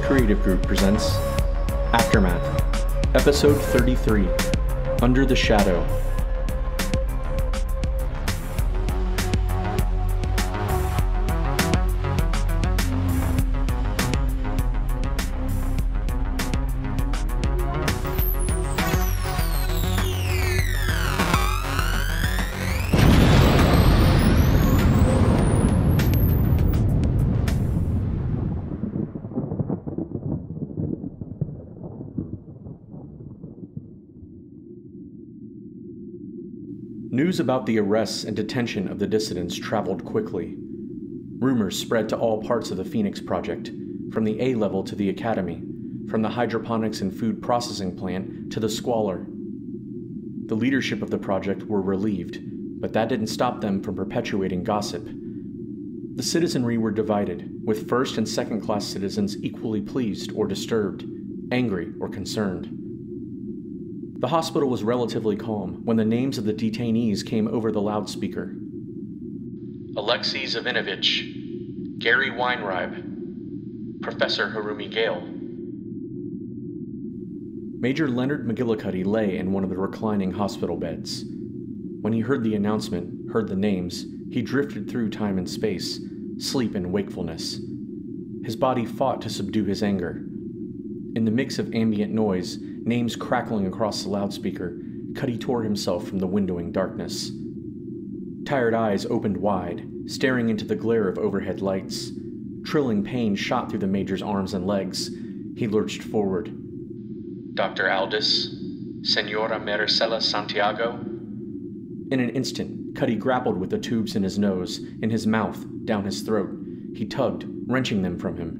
Creative Group presents Aftermath, Episode 33 Under the Shadow. News about the arrests and detention of the dissidents traveled quickly. Rumors spread to all parts of the Phoenix Project, from the A level to the Academy, from the hydroponics and food processing plant to the squalor. The leadership of the project were relieved, but that didn't stop them from perpetuating gossip. The citizenry were divided, with first and second class citizens equally pleased or disturbed, angry or concerned. The hospital was relatively calm when the names of the detainees came over the loudspeaker. Alexei Zavinovich, Gary Weinreib, Professor Harumi Gale. Major Leonard McGillicuddy lay in one of the reclining hospital beds. When he heard the announcement, heard the names, he drifted through time and space, sleep and wakefulness. His body fought to subdue his anger. In the mix of ambient noise, names crackling across the loudspeaker, Cutty tore himself from the windowing darkness. Tired eyes opened wide, staring into the glare of overhead lights. Trilling pain shot through the Major's arms and legs. He lurched forward. Dr. Aldous? Senora Maricela Santiago? In an instant, Cutty grappled with the tubes in his nose, in his mouth, down his throat. He tugged, wrenching them from him.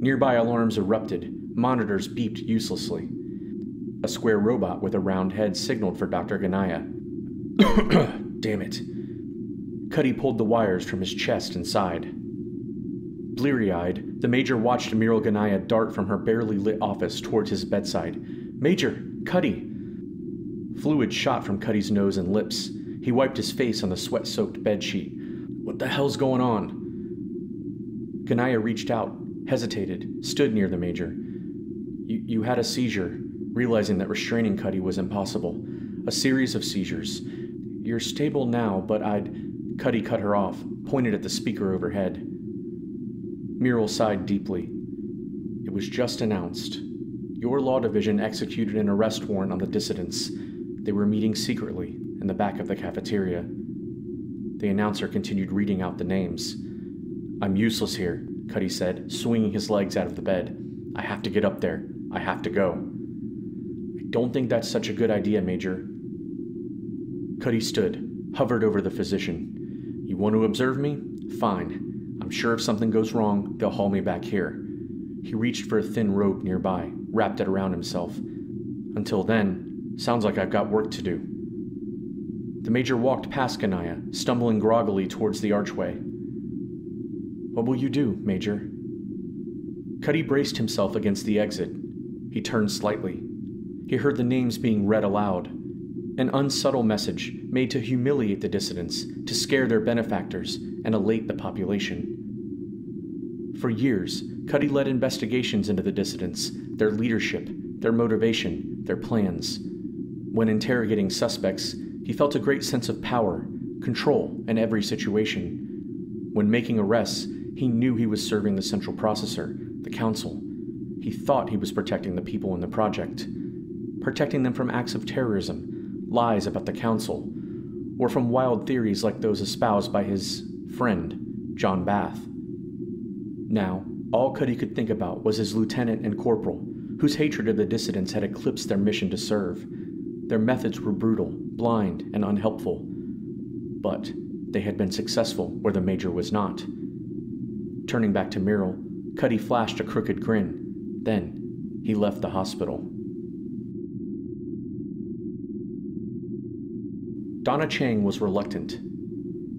Nearby alarms erupted, monitors beeped uselessly. A square robot with a round head signaled for Dr. Ganaya. Damn it. Cutty pulled the wires from his chest and sighed. Bleary eyed, the Major watched Amiral Ganaya dart from her barely lit office towards his bedside. Major! Cutty! Fluid shot from Cutty's nose and lips. He wiped his face on the sweat soaked bedsheet. What the hell's going on? Ganaya reached out, hesitated, stood near the Major. You, you had a seizure, realizing that restraining Cutty was impossible. A series of seizures. You're stable now, but I'd. Cutty cut her off, pointed at the speaker overhead. Muriel sighed deeply. It was just announced. Your law division executed an arrest warrant on the dissidents. They were meeting secretly in the back of the cafeteria. The announcer continued reading out the names. I'm useless here, Cutty said, swinging his legs out of the bed. I have to get up there. I have to go. Don't think that's such a good idea, Major. Cutty stood, hovered over the physician. You want to observe me? Fine. I'm sure if something goes wrong, they'll haul me back here. He reached for a thin rope nearby, wrapped it around himself. Until then, sounds like I've got work to do. The Major walked past Ganaya, stumbling groggily towards the archway. What will you do, Major? Cutty braced himself against the exit. He turned slightly. He heard the names being read aloud. An unsubtle message made to humiliate the dissidents, to scare their benefactors, and elate the population. For years, Cutty led investigations into the dissidents, their leadership, their motivation, their plans. When interrogating suspects, he felt a great sense of power, control in every situation. When making arrests, he knew he was serving the central processor, the council. He thought he was protecting the people in the project, protecting them from acts of terrorism, lies about the Council, or from wild theories like those espoused by his friend, John Bath. Now, all Cutty could think about was his lieutenant and corporal, whose hatred of the dissidents had eclipsed their mission to serve. Their methods were brutal, blind, and unhelpful. But they had been successful where the Major was not. Turning back to Muriel, Cutty flashed a crooked grin. Then, he left the hospital. Donna Chang was reluctant.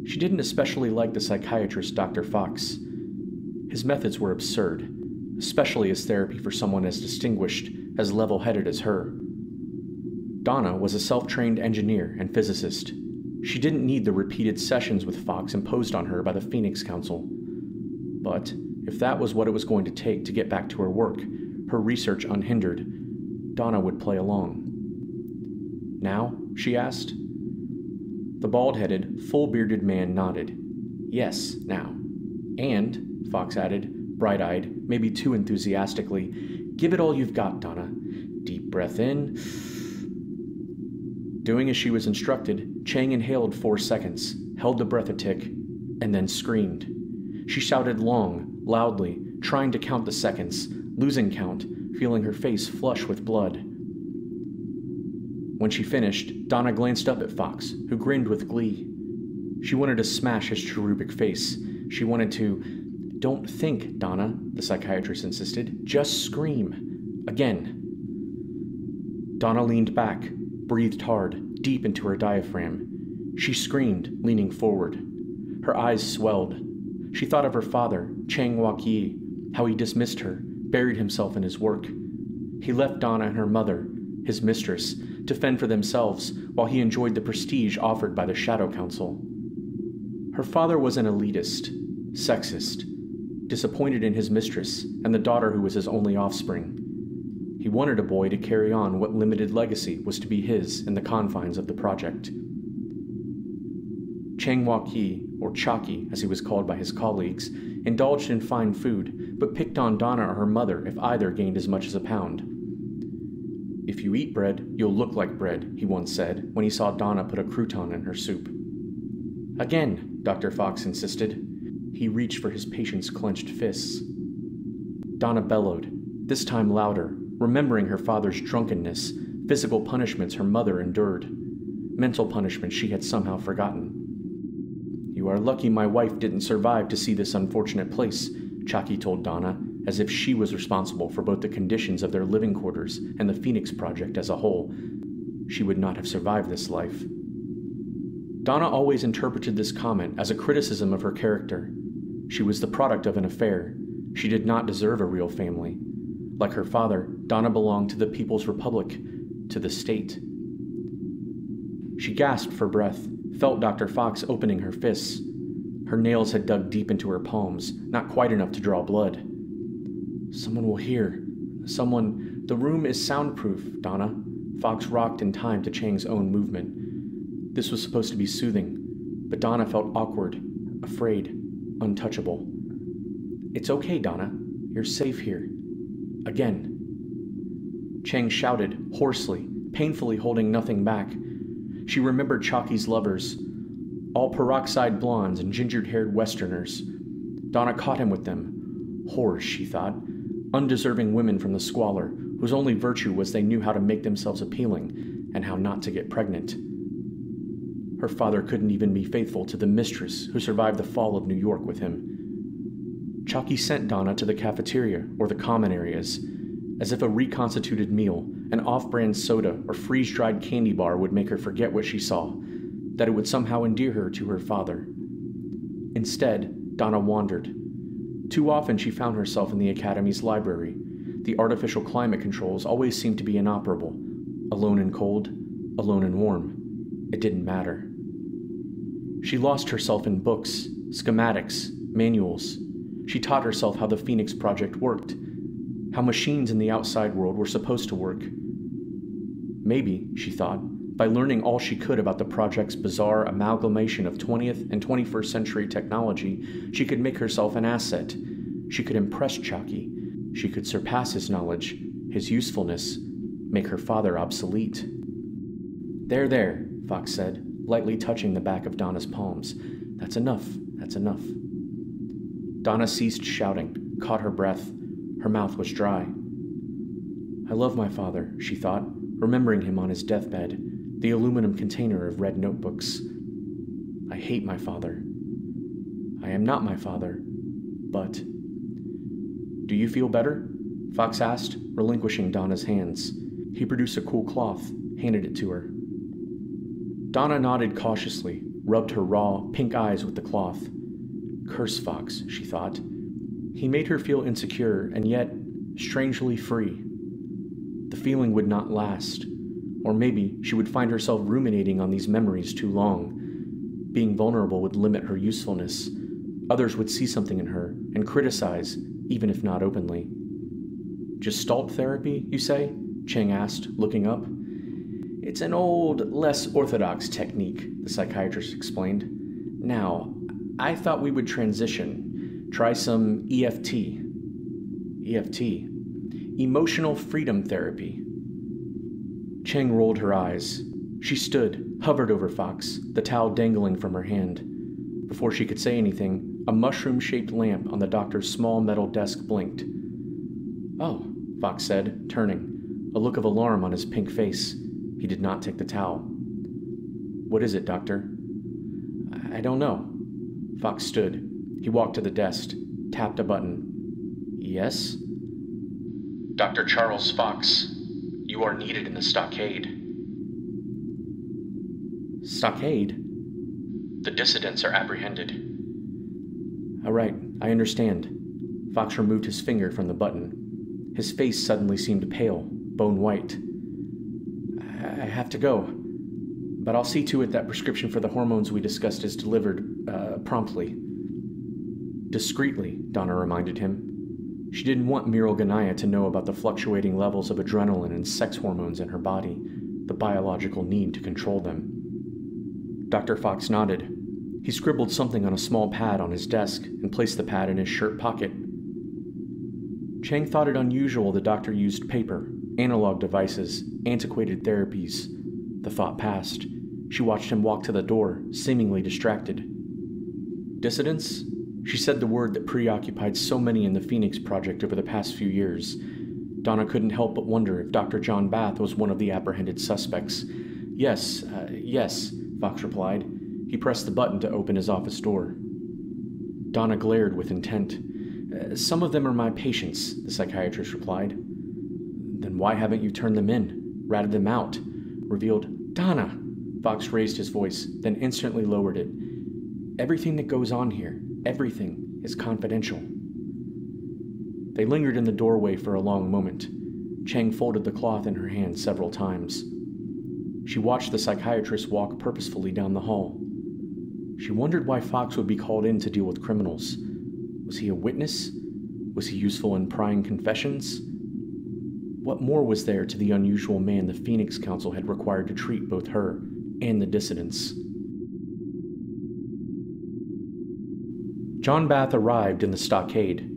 She didn't especially like the psychiatrist Dr. Fox. His methods were absurd, especially as therapy for someone as distinguished, as level headed as her. Donna was a self trained engineer and physicist. She didn't need the repeated sessions with Fox imposed on her by the Phoenix Council. But If that was what it was going to take to get back to her work, her research unhindered, Donna would play along. Now? she asked. The bald headed, full bearded man nodded. Yes, now. And, Fox added, bright eyed, maybe too enthusiastically, give it all you've got, Donna. Deep breath in. Doing as she was instructed, Chang inhaled four seconds, held the breath a tick, and then screamed. She shouted long, loudly, trying to count the seconds, losing count, feeling her face flush with blood. When she finished, Donna glanced up at Fox, who grinned with glee. She wanted to smash his cherubic face. She wanted to. Don't think, Donna, the psychiatrist insisted. Just scream. Again. Donna leaned back, breathed hard, deep into her diaphragm. She screamed, leaning forward. Her eyes swelled. She thought of her father, Chang Wak Yi, how he dismissed her, buried himself in his work. He left Donna and her mother, his mistress, to fend for themselves while he enjoyed the prestige offered by the Shadow Council. Her father was an elitist, sexist, disappointed in his mistress and the daughter who was his only offspring. He wanted a boy to carry on what limited legacy was to be his in the confines of the project. Chang Wak Yi, or Chalky as he was called by his colleagues, indulged in fine food, but picked on Donna or her mother if either gained as much as a pound. If you eat bread, you'll look like bread, he once said when he saw Donna put a crouton in her soup. Again, Dr. Fox insisted. He reached for his patient's clenched fists. Donna bellowed, this time louder, remembering her father's drunkenness, physical punishments her mother endured, mental punishments she had somehow forgotten. You are lucky my wife didn't survive to see this unfortunate place, Chalky told Donna, as if she was responsible for both the conditions of their living quarters and the Phoenix Project as a whole. She would not have survived this life. Donna always interpreted this comment as a criticism of her character. She was the product of an affair. She did not deserve a real family. Like her father, Donna belonged to the People's Republic, to the state. She gasped for breath, felt Dr. Fox opening her fists. Her nails had dug deep into her palms, not quite enough to draw blood. Someone will hear. Someone. The room is soundproof, Donna. Fox rocked in time to Chang's own movement. This was supposed to be soothing, but Donna felt awkward, afraid, untouchable. It's okay, Donna. You're safe here. Again. Chang shouted, hoarsely, painfully holding nothing back. She remembered Chalky's lovers, all peroxide blondes and ginger haired Westerners. Donna caught him with them. Whores, she thought, undeserving women from the squalor, whose only virtue was they knew how to make themselves appealing and how not to get pregnant. Her father couldn't even be faithful to the mistress who survived the fall of New York with him. Chalky sent Donna to the cafeteria or the common areas, as if a reconstituted meal, an off brand soda, or freeze dried candy bar would make her forget what she saw, that it would somehow endear her to her father. Instead, Donna wandered. Too often she found herself in the Academy's library. The artificial climate controls always seemed to be inoperable. Alone and cold, alone and warm. It didn't matter. She lost herself in books, schematics, manuals, she taught herself how the Phoenix Project worked, how machines in the outside world were supposed to work. Maybe, she thought, by learning all she could about the project's bizarre amalgamation of 20th and 21st century technology, she could make herself an asset. She could impress Chalky. She could surpass his knowledge, his usefulness, make her father obsolete. There, there, Fox said, lightly touching the back of Donna's palms. That's enough, that's enough. Donna ceased shouting, caught her breath. Her mouth was dry. I love my father, she thought, remembering him on his deathbed, the aluminum container of red notebooks. I hate my father. I am not my father, but. Do you feel better? Fox asked, relinquishing Donna's hands. He produced a cool cloth, handed it to her. Donna nodded cautiously, rubbed her raw, pink eyes with the cloth. Curse Fox, she thought. He made her feel insecure and yet strangely free. The feeling would not last, or maybe she would find herself ruminating on these memories too long. Being vulnerable would limit her usefulness. Others would see something in her and criticize, even if not openly. Gestalt therapy, you say? Chang asked, looking up. It's an old, less orthodox technique, the psychiatrist explained. Now, I thought we would transition. Try some EFT. EFT. Emotional freedom therapy. Chang rolled her eyes. She stood, hovered over Fox, the towel dangling from her hand. Before she could say anything, a mushroom shaped lamp on the doctor's small metal desk blinked. Oh, Fox said, turning, a look of alarm on his pink face. He did not take the towel. What is it, Doctor? I don't know. Fox stood. He walked to the desk, tapped a button. Yes? Dr. Charles Fox, you are needed in the stockade. Stockade? The dissidents are apprehended. All right, I understand. Fox removed his finger from the button. His face suddenly seemed pale, bone white. I have to go, but I'll see to it that prescription for the hormones we discussed is delivered uh, promptly. Discreetly, Donna reminded him. She didn't want Muriel Ganaya to know about the fluctuating levels of adrenaline and sex hormones in her body, the biological need to control them. Dr. Fox nodded. He scribbled something on a small pad on his desk and placed the pad in his shirt pocket. Chang thought it unusual the doctor used paper, analog devices, antiquated therapies. The thought passed. She watched him walk to the door, seemingly distracted. Dissidents? She said the word that preoccupied so many in the Phoenix Project over the past few years. Donna couldn't help but wonder if Dr. John Bath was one of the apprehended suspects. Yes, uh, yes, Fox replied. He pressed the button to open his office door. Donna glared with intent. Uh, some of them are my patients, the psychiatrist replied. Then why haven't you turned them in, ratted them out, revealed, Donna? Fox raised his voice, then instantly lowered it. Everything that goes on here, everything, is confidential. They lingered in the doorway for a long moment. Chang folded the cloth in her hand several times. She watched the psychiatrist walk purposefully down the hall. She wondered why Fox would be called in to deal with criminals. Was he a witness? Was he useful in prying confessions? What more was there to the unusual man the Phoenix Council had required to treat both her and the dissidents? John Bath arrived in the stockade.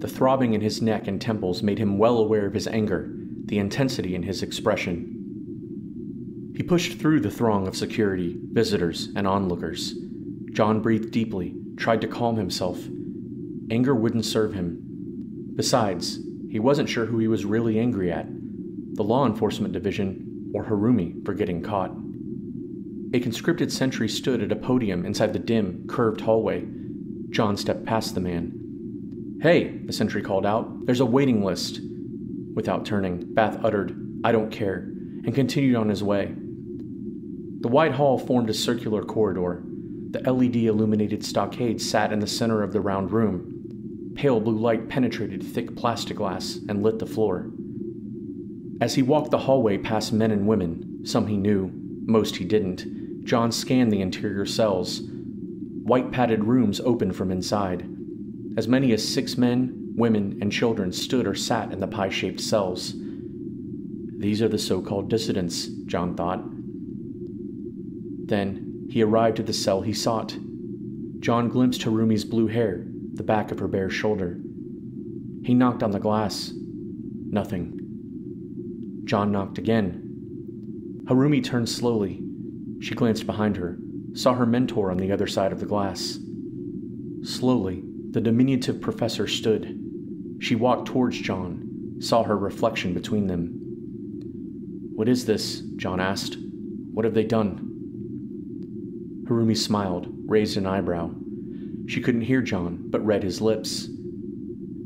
The throbbing in his neck and temples made him well aware of his anger, the intensity in his expression. He pushed through the throng of security, visitors, and onlookers. John breathed deeply, tried to calm himself. Anger wouldn't serve him. Besides, he wasn't sure who he was really angry at the law enforcement division or Harumi for getting caught. A conscripted sentry stood at a podium inside the dim, curved hallway. John stepped past the man. Hey, the sentry called out, there's a waiting list. Without turning, Bath uttered, I don't care, and continued on his way. The wide hall formed a circular corridor. The LED illuminated stockade sat in the center of the round room. Pale blue light penetrated thick plastic glass and lit the floor. As he walked the hallway past men and women, some he knew, most he didn't, John scanned the interior cells. White padded rooms opened from inside. As many as six men, women, and children stood or sat in the pie shaped cells. These are the so called dissidents, John thought. Then he arrived at the cell he sought. John glimpsed Harumi's blue hair, the back of her bare shoulder. He knocked on the glass. Nothing. John knocked again. Harumi turned slowly. She glanced behind her, saw her mentor on the other side of the glass. Slowly, the diminutive professor stood. She walked towards John, saw her reflection between them. What is this? John asked. What have they done? Harumi smiled, raised an eyebrow. She couldn't hear John, but read his lips.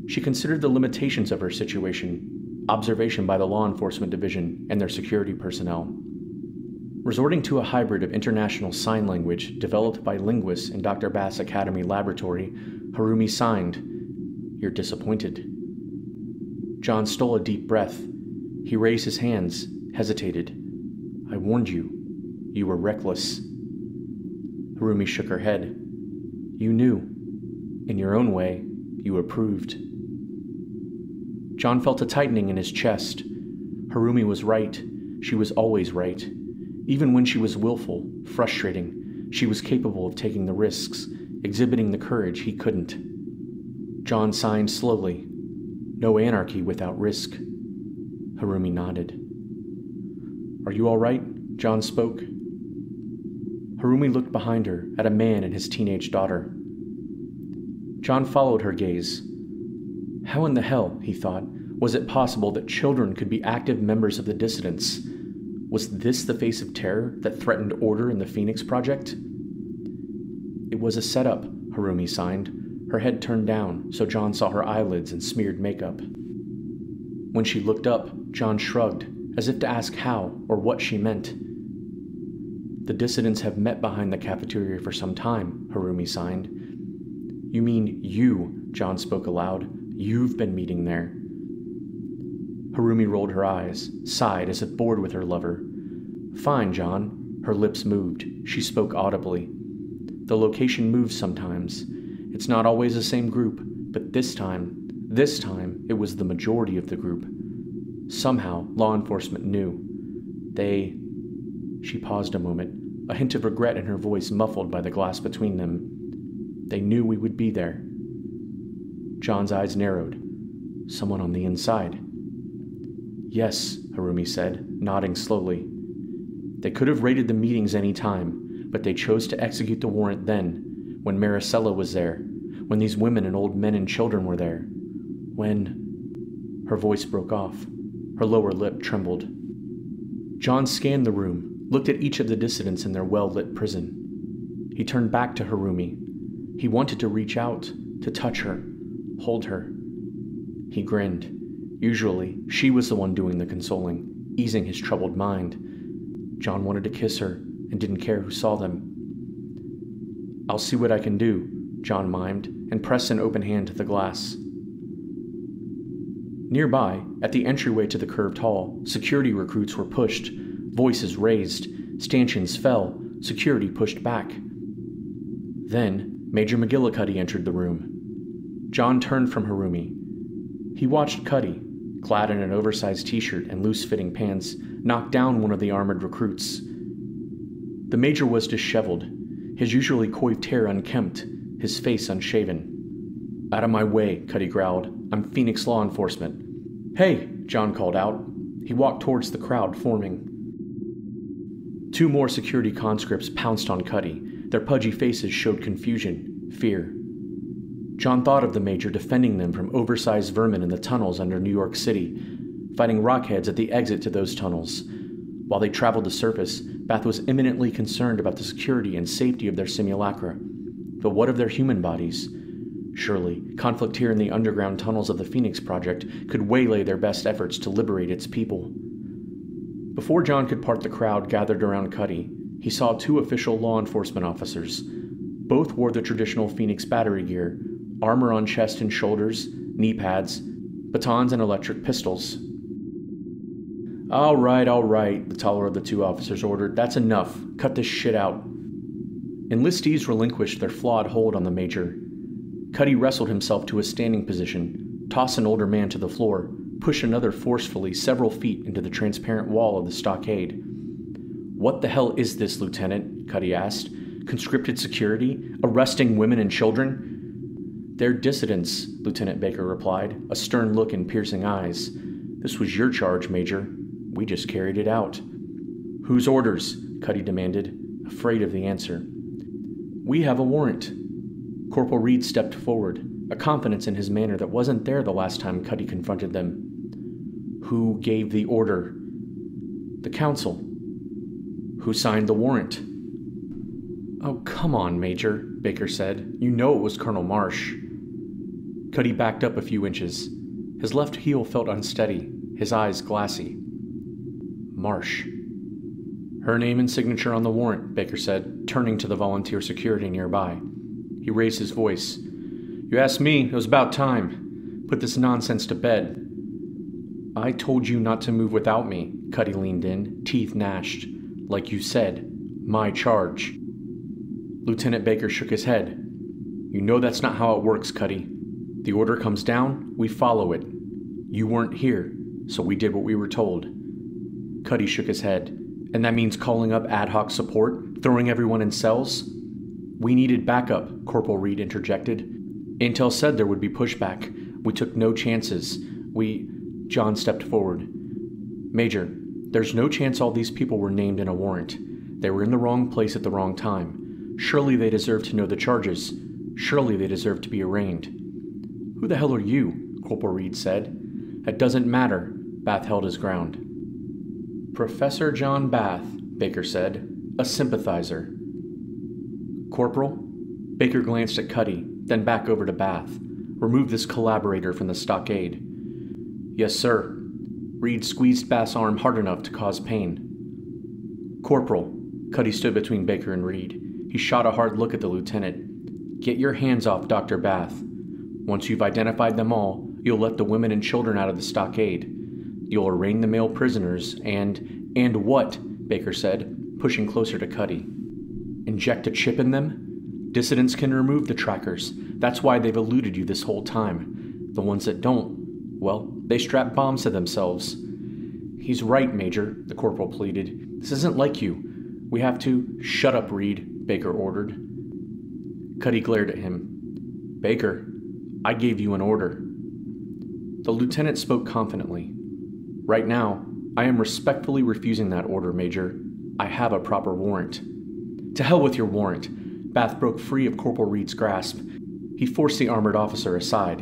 She considered the limitations of her situation, observation by the law enforcement division and their security personnel. Resorting to a hybrid of international sign language developed by linguists in Dr. Bath's Academy laboratory, Harumi signed, You're disappointed. John stole a deep breath. He raised his hands, hesitated. I warned you. You were reckless. Harumi shook her head. You knew. In your own way, you approved. John felt a tightening in his chest. Harumi was right. She was always right. Even when she was willful, frustrating, she was capable of taking the risks, exhibiting the courage he couldn't. John signed slowly. No anarchy without risk. Harumi nodded. Are you all right? John spoke. Harumi looked behind her at a man and his teenage daughter. John followed her gaze. How in the hell, he thought, was it possible that children could be active members of the dissidents? Was this the face of terror that threatened order in the Phoenix Project? It was a setup, Harumi signed, her head turned down so John saw her eyelids and smeared makeup. When she looked up, John shrugged, as if to ask how or what she meant. The dissidents have met behind the cafeteria for some time, Harumi signed. You mean you, John spoke aloud. You've been meeting there. Harumi rolled her eyes, sighed as if bored with her lover. Fine, John. Her lips moved. She spoke audibly. The location moves sometimes. It's not always the same group, but this time, this time, it was the majority of the group. Somehow, law enforcement knew. They. She paused a moment, a hint of regret in her voice muffled by the glass between them. They knew we would be there. John's eyes narrowed. Someone on the inside. Yes, Harumi said, nodding slowly. They could have raided the meetings any time, but they chose to execute the warrant then, when Maricela was there, when these women and old men and children were there. When. Her voice broke off. Her lower lip trembled. John scanned the room, looked at each of the dissidents in their well lit prison. He turned back to Harumi. He wanted to reach out, to touch her, hold her. He grinned. Usually, she was the one doing the consoling, easing his troubled mind. John wanted to kiss her and didn't care who saw them. I'll see what I can do, John mimed and pressed an open hand to the glass. Nearby, at the entryway to the curved hall, security recruits were pushed, voices raised, stanchions fell, security pushed back. Then, Major McGillicuddy entered the room. John turned from Harumi. He watched Cutty, clad in an oversized t shirt and loose fitting pants, knocked down one of the armored recruits. The major was disheveled, his usually coiffed hair unkempt, his face unshaven. Out of my way, Cutty growled. I'm Phoenix law enforcement. Hey, John called out. He walked towards the crowd forming. Two more security conscripts pounced on Cutty. Their pudgy faces showed confusion, fear. John thought of the Major defending them from oversized vermin in the tunnels under New York City, fighting rockheads at the exit to those tunnels. While they traveled the surface, Bath was imminently concerned about the security and safety of their simulacra. But what of their human bodies? Surely, conflict here in the underground tunnels of the Phoenix Project could waylay their best efforts to liberate its people. Before John could part the crowd gathered around Cutty, he saw two official law enforcement officers. Both wore the traditional Phoenix battery gear armor on chest and shoulders, knee pads, batons, and electric pistols. All right, all right, the taller of the two officers ordered. That's enough. Cut this shit out. Enlistees relinquished their flawed hold on the major. Cutty wrestled himself to a standing position, toss an older man to the floor, push another forcefully several feet into the transparent wall of the stockade. What the hell is this, Lieutenant? Cutty asked. Conscripted security? Arresting women and children? They're dissidents, Lieutenant Baker replied, a stern look in piercing eyes. This was your charge, Major. We just carried it out. Whose orders? Cutty demanded, afraid of the answer. We have a warrant. Corporal Reed stepped forward, a confidence in his manner that wasn't there the last time Cutty confronted them. Who gave the order? The council. Who signed the warrant? Oh, come on, Major, Baker said. You know it was Colonel Marsh. Cutty backed up a few inches. His left heel felt unsteady, his eyes glassy. Marsh. Her name and signature on the warrant, Baker said, turning to the volunteer security nearby. He raised his voice. You asked me, it was about time. Put this nonsense to bed. I told you not to move without me, Cutty leaned in, teeth gnashed. Like you said, my charge. Lieutenant Baker shook his head. You know that's not how it works, Cutty. The order comes down, we follow it. You weren't here, so we did what we were told. Cutty shook his head. And that means calling up ad hoc support, throwing everyone in cells? We needed backup, Corporal Reed interjected. Intel said there would be pushback. We took no chances. We. John stepped forward. Major, there's no chance all these people were named in a warrant. They were in the wrong place at the wrong time. Surely they deserve to know the charges. Surely they deserve to be arraigned. Who the hell are you? Corporal Reed said. It doesn't matter. Bath held his ground. Professor John Bath, Baker said, a sympathizer. Corporal? Baker glanced at Cutty, then back over to Bath. Remove this collaborator from the stockade. Yes, sir. Reed squeezed Bath's arm hard enough to cause pain. Corporal, Cutty stood between Baker and Reed. He shot a hard look at the lieutenant. Get your hands off Dr. Bath. Once you've identified them all, you'll let the women and children out of the stockade. You'll arraign the male prisoners and. And what? Baker said, pushing closer to Cutty. Inject a chip in them? Dissidents can remove the trackers. That's why they've eluded you this whole time. The ones that don't, well, they strap bombs to themselves. He's right, Major, the corporal pleaded. This isn't like you. We have to. Shut up, Reed, Baker ordered. Cutty glared at him. Baker, I gave you an order. The lieutenant spoke confidently. Right now, I am respectfully refusing that order, Major. I have a proper warrant. To hell with your warrant. Bath broke free of Corporal Reed's grasp. He forced the armored officer aside.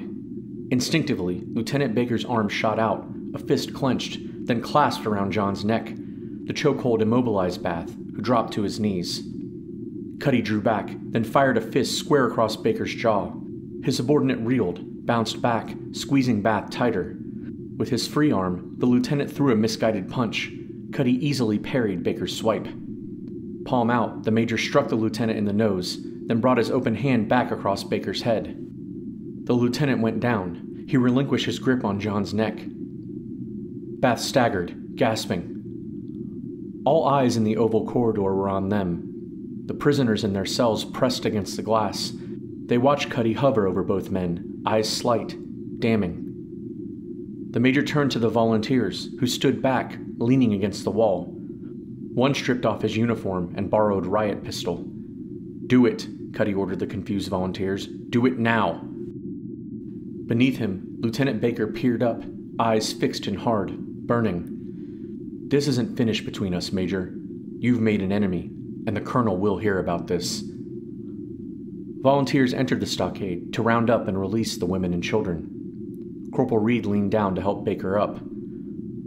Instinctively, Lieutenant Baker's arm shot out, a fist clenched, then clasped around John's neck. The chokehold immobilized Bath, who dropped to his knees. Cutty drew back, then fired a fist square across Baker's jaw. His subordinate reeled, bounced back, squeezing Bath tighter. With his free arm, the lieutenant threw a misguided punch. Cutty easily parried Baker's swipe. Palm out, the major struck the lieutenant in the nose, then brought his open hand back across Baker's head. The lieutenant went down. He relinquished his grip on John's neck. Bath staggered, gasping. All eyes in the oval corridor were on them. The prisoners in their cells pressed against the glass. They watched Cutty hover over both men, eyes slight, damning. The major turned to the volunteers, who stood back, leaning against the wall. One stripped off his uniform and borrowed riot pistol. Do it, Cutty ordered the confused volunteers. Do it now. Beneath him, Lieutenant Baker peered up, eyes fixed and hard, burning. This isn't finished between us, Major. You've made an enemy, and the Colonel will hear about this. Volunteers entered the stockade to round up and release the women and children. Corporal Reed leaned down to help Baker up.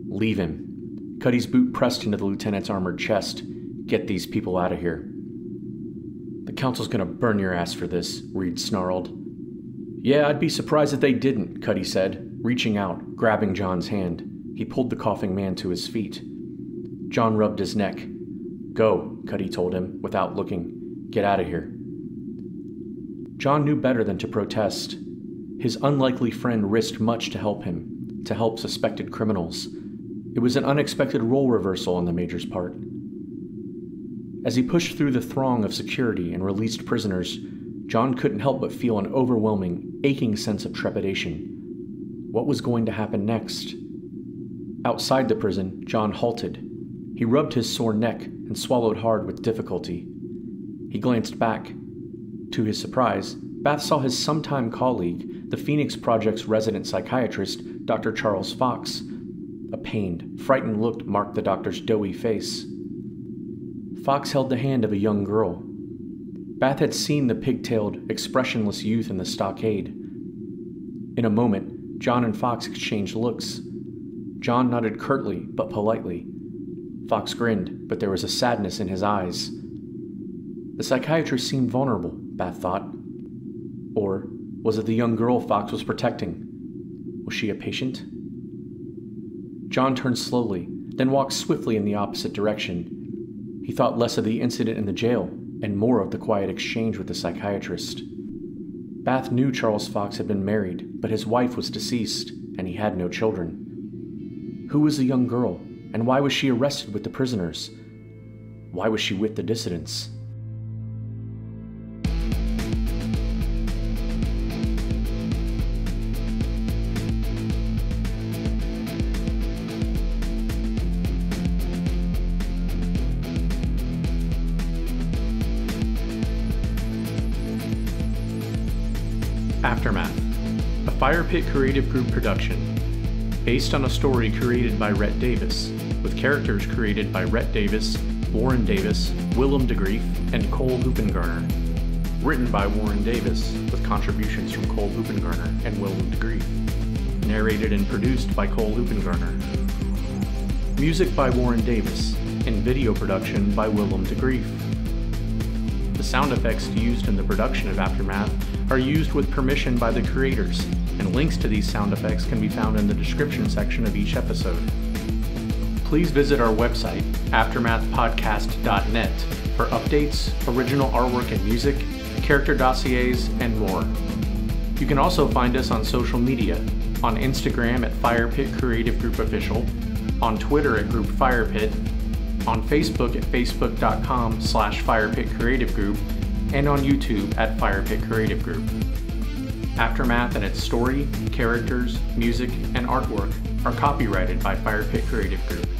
Leave him. Cutty's boot pressed into the lieutenant's armored chest. Get these people out of here. The council's gonna burn your ass for this, Reed snarled. Yeah, I'd be surprised if they didn't, Cutty said, reaching out, grabbing John's hand. He pulled the coughing man to his feet. John rubbed his neck. Go, Cutty told him, without looking. Get out of here. John knew better than to protest. His unlikely friend risked much to help him, to help suspected criminals. It was an unexpected role reversal on the Major's part. As he pushed through the throng of security and released prisoners, John couldn't help but feel an overwhelming, aching sense of trepidation. What was going to happen next? Outside the prison, John halted. He rubbed his sore neck and swallowed hard with difficulty. He glanced back. To his surprise, Bath saw his sometime colleague, the Phoenix Project's resident psychiatrist, Dr. Charles Fox. A pained, frightened look marked the doctor's doughy face. Fox held the hand of a young girl. Bath had seen the pigtailed, expressionless youth in the stockade. In a moment, John and Fox exchanged looks. John nodded curtly but politely. Fox grinned, but there was a sadness in his eyes. The psychiatrist seemed vulnerable, Bath thought. Or was it the young girl Fox was protecting? Was she a patient? John turned slowly, then walked swiftly in the opposite direction. He thought less of the incident in the jail and more of the quiet exchange with the psychiatrist. Bath knew Charles Fox had been married, but his wife was deceased, and he had no children. Who was the young girl, and why was she arrested with the prisoners? Why was she with the dissidents? Fire Pit Creative Group production, based on a story created by Rhett Davis, with characters created by Rhett Davis, Warren Davis, Willem de Greef, and Cole Hoopingarner. Written by Warren Davis, with contributions from Cole Hoopingarner and Willem de Greef. Narrated and produced by Cole Hoopingarner. Music by Warren Davis, and video production by Willem de Greef. The sound effects used in the production of Aftermath are used with permission by the creators, and links to these sound effects can be found in the description section of each episode. Please visit our website, aftermathpodcast.net, for updates, original artwork and music, character dossiers, and more. You can also find us on social media on Instagram at Fire Pit Creative Group Official, on Twitter at Group Fire Pit, on Facebook at facebook.com slash firepit creative group, and on YouTube at Firepit Creative Group. Aftermath and its story, characters, music, and artwork are copyrighted by Firepit Creative Group.